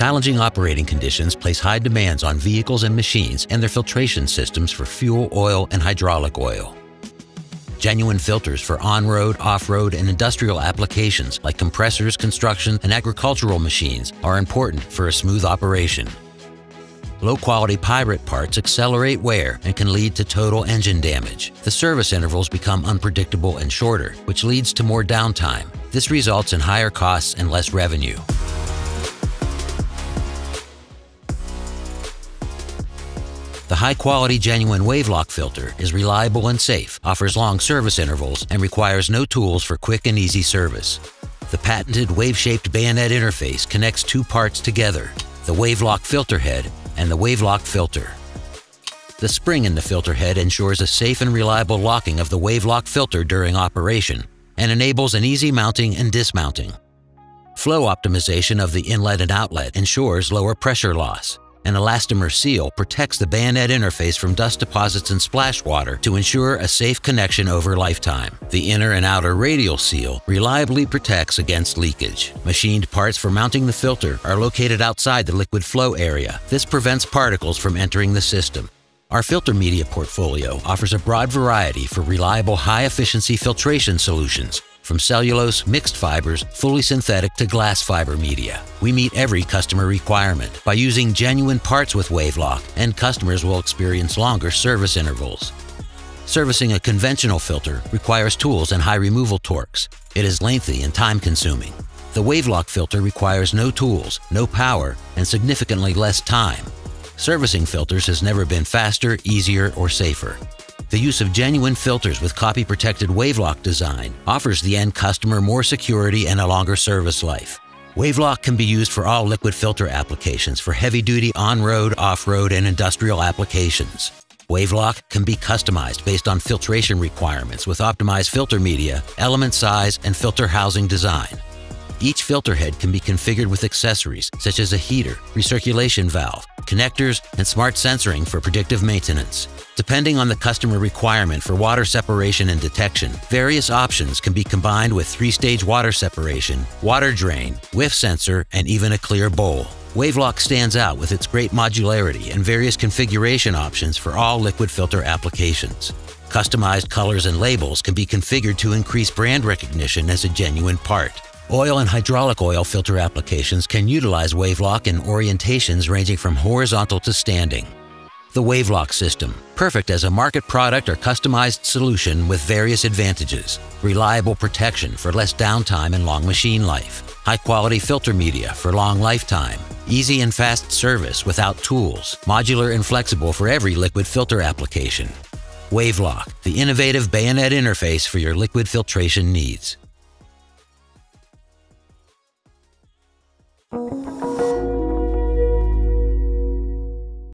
Challenging operating conditions place high demands on vehicles and machines and their filtration systems for fuel, oil, and hydraulic oil. Genuine filters for on-road, off-road, and industrial applications like compressors, construction, and agricultural machines are important for a smooth operation. Low-quality pirate parts accelerate wear and can lead to total engine damage. The service intervals become unpredictable and shorter, which leads to more downtime. This results in higher costs and less revenue. The high-quality genuine Wavelock filter is reliable and safe, offers long service intervals, and requires no tools for quick and easy service. The patented wave-shaped bayonet interface connects two parts together, the Wavelock filter head and the Wavelock filter. The spring in the filter head ensures a safe and reliable locking of the Wavelock filter during operation and enables an easy mounting and dismounting. Flow optimization of the inlet and outlet ensures lower pressure loss. An elastomer seal protects the bayonet interface from dust deposits and splash water to ensure a safe connection over lifetime. The inner and outer radial seal reliably protects against leakage. Machined parts for mounting the filter are located outside the liquid flow area. This prevents particles from entering the system. Our filter media portfolio offers a broad variety for reliable high-efficiency filtration solutions from cellulose, mixed fibers, fully synthetic to glass fiber media. We meet every customer requirement by using genuine parts with Wavelock, and customers will experience longer service intervals. Servicing a conventional filter requires tools and high removal torques. It is lengthy and time consuming. The Wavelock filter requires no tools, no power, and significantly less time. Servicing filters has never been faster, easier, or safer. The use of genuine filters with copy-protected Wavelock design offers the end customer more security and a longer service life. Wavelock can be used for all liquid filter applications for heavy-duty on-road, off-road, and industrial applications. Wavelock can be customized based on filtration requirements with optimized filter media, element size, and filter housing design. Each filter head can be configured with accessories such as a heater, recirculation valve, connectors, and smart sensoring for predictive maintenance. Depending on the customer requirement for water separation and detection, various options can be combined with three-stage water separation, water drain, WIF sensor, and even a clear bowl. Wavelock stands out with its great modularity and various configuration options for all liquid filter applications. Customized colors and labels can be configured to increase brand recognition as a genuine part. Oil and hydraulic oil filter applications can utilize Wavelock in orientations ranging from horizontal to standing. The Wavelock system, perfect as a market product or customized solution with various advantages. Reliable protection for less downtime and long machine life. High quality filter media for long lifetime. Easy and fast service without tools. Modular and flexible for every liquid filter application. Wavelock, the innovative bayonet interface for your liquid filtration needs. Thank you.